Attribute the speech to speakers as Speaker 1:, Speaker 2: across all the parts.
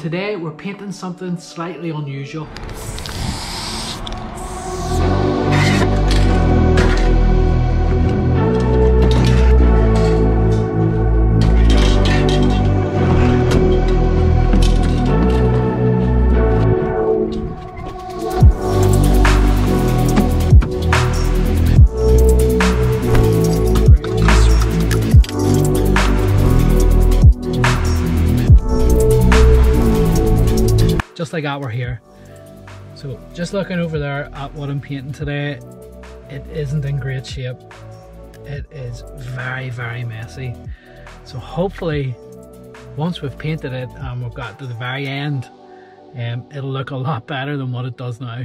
Speaker 1: Today we're painting something slightly unusual. Just like that we're here. So just looking over there at what I'm painting today it isn't in great shape. It is very very messy. So hopefully once we've painted it and we've got to the very end um, it'll look a lot better than what it does now.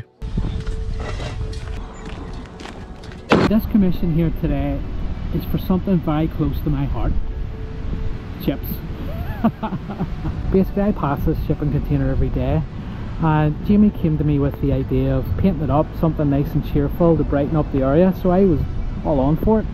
Speaker 1: This commission here today is for something very close to my heart. Chips Basically I pass this shipping container every day uh, and Jamie came to me with the idea of painting it up something nice and cheerful to brighten up the area so I was all on for it.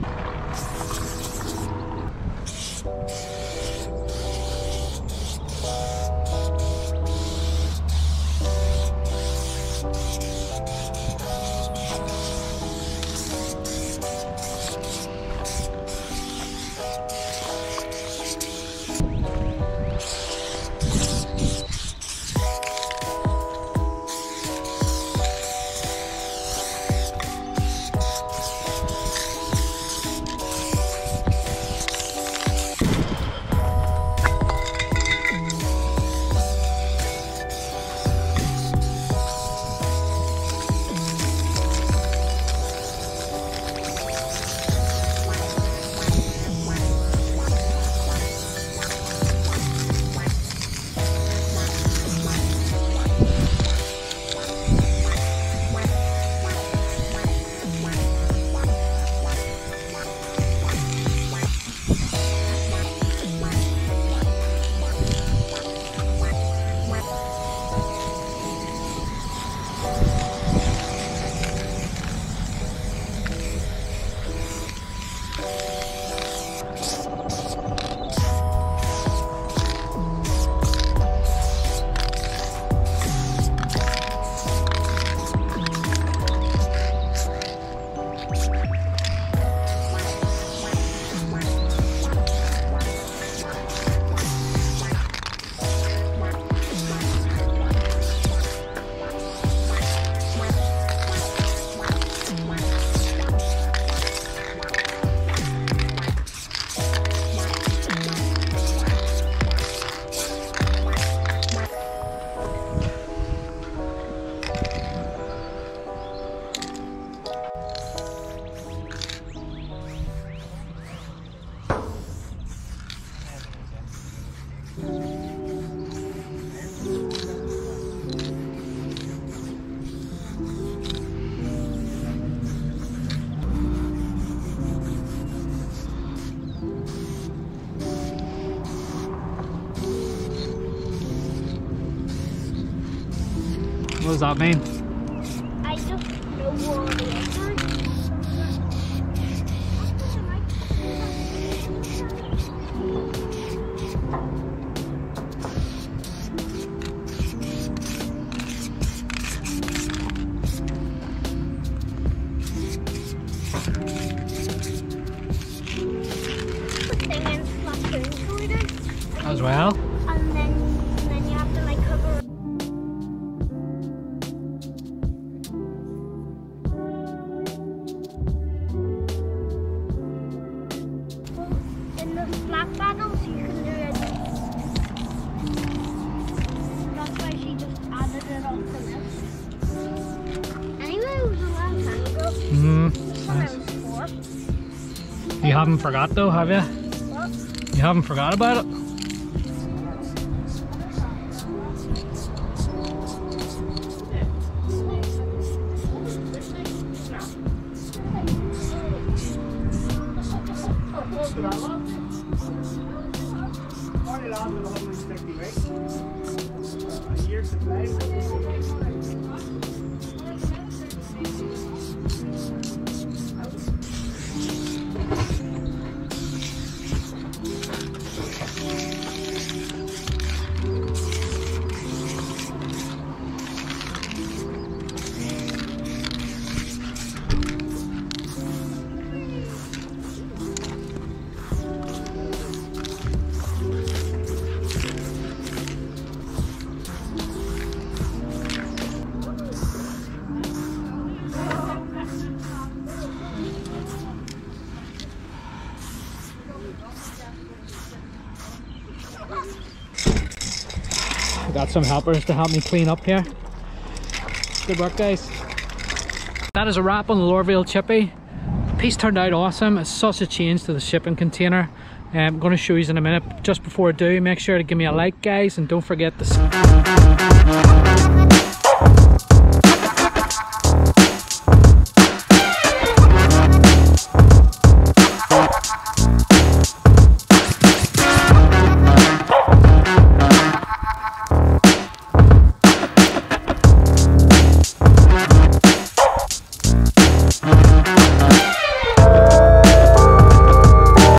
Speaker 1: What does that mean?
Speaker 2: I just know what it is. Thing in Splatoon corridor,
Speaker 1: As well?
Speaker 2: You
Speaker 1: haven't forgot though, have you? You haven't forgot about it? Got some helpers to help me clean up here. Good work guys. That is a wrap on the Lorville Chippy. Piece turned out awesome. It's such a change to the shipping container. I'm going to show you in a minute. Just before I do, make sure to give me a like guys and don't forget to...